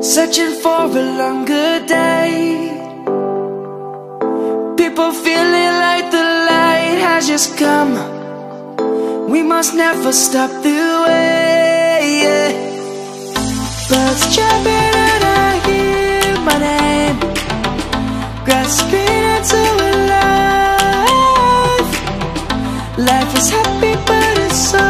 Searching for a longer day. People feeling like the light has just come. We must never stop the way yeah. Birds chirping and I hear my name. Grasping into life. Life is happy but it's so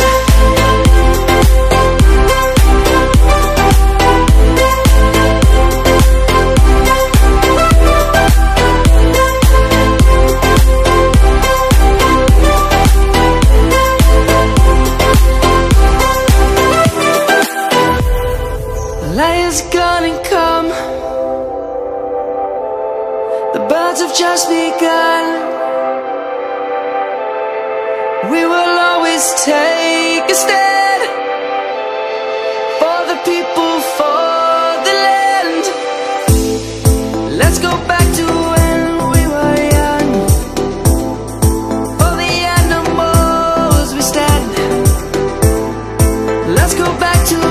Birds have just begun. We will always take a stand For the people, for the land. Let's go back to when we were young. For the animals we stand. Let's go back to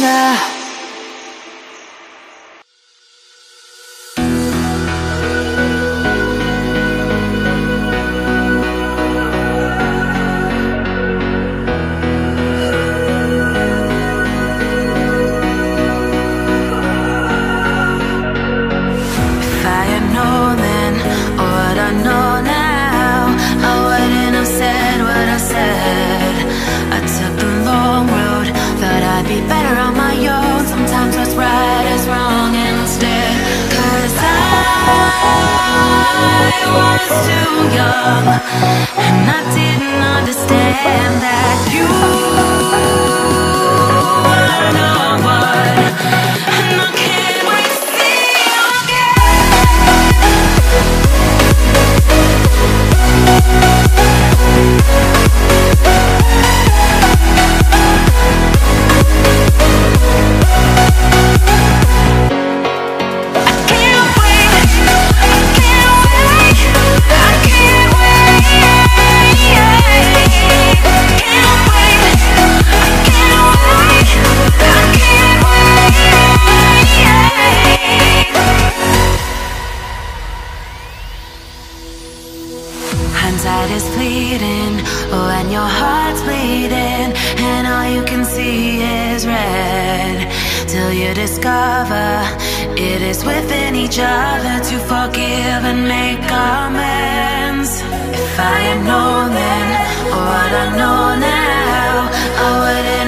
Savannah was too young, and I didn't understand that you were no one.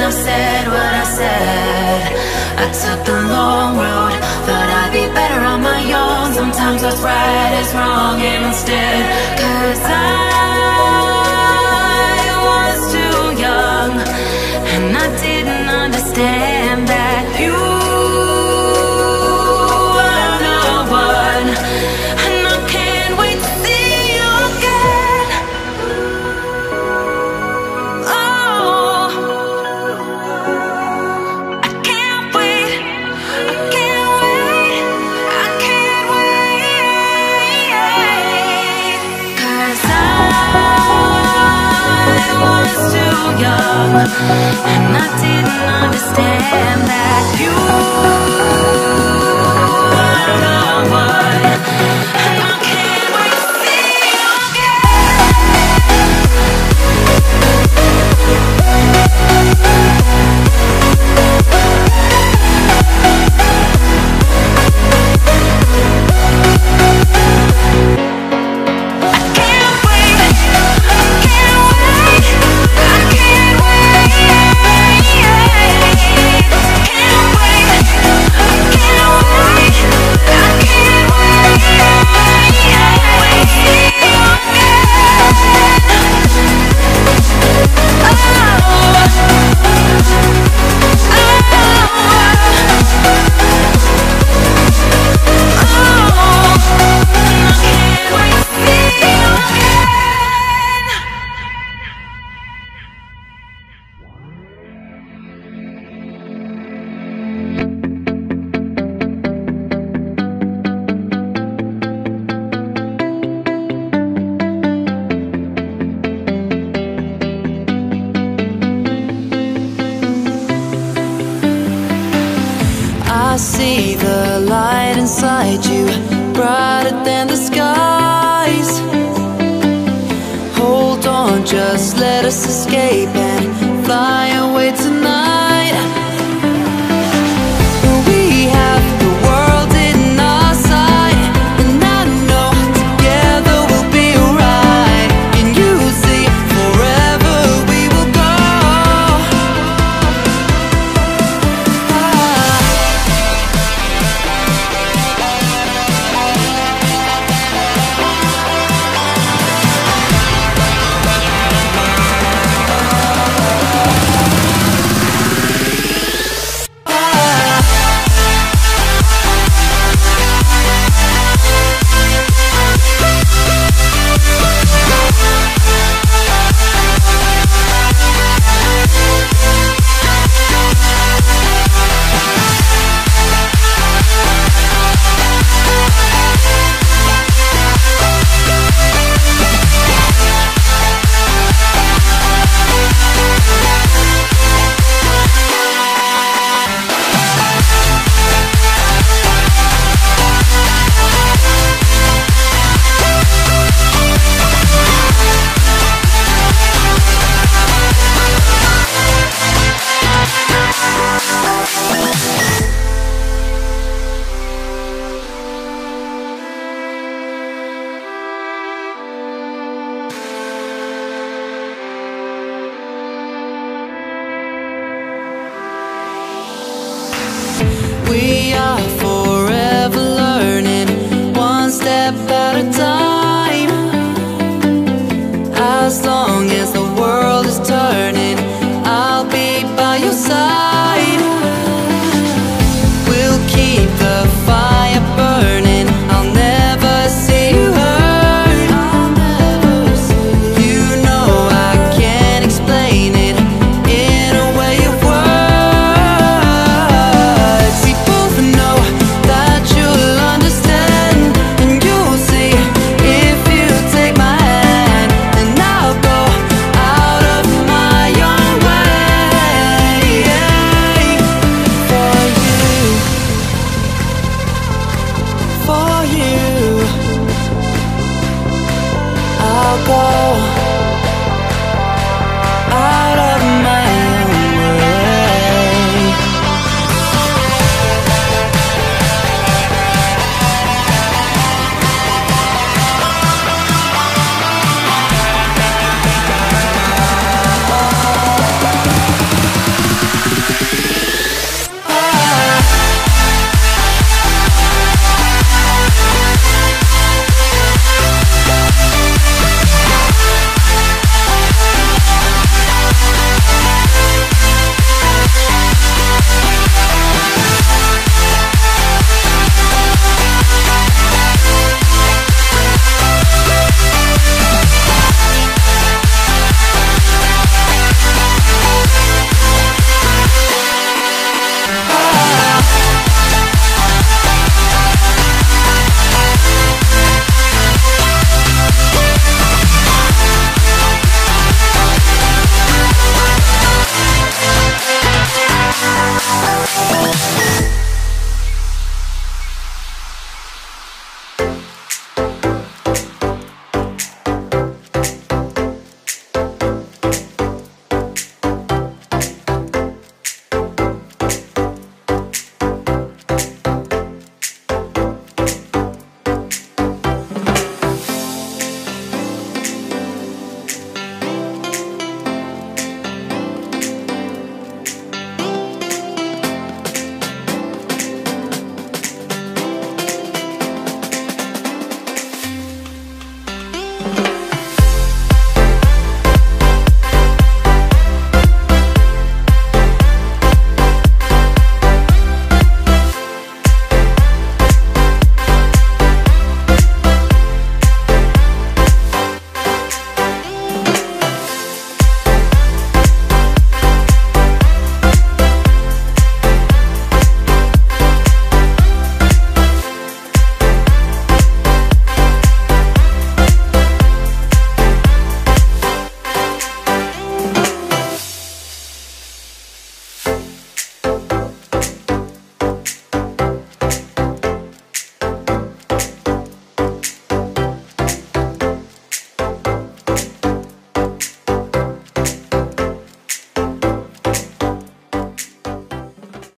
Wouldn't said what I said. I took the long road, thought I'd be better on my own. Sometimes what's right is wrong instead. Cause I just let us escape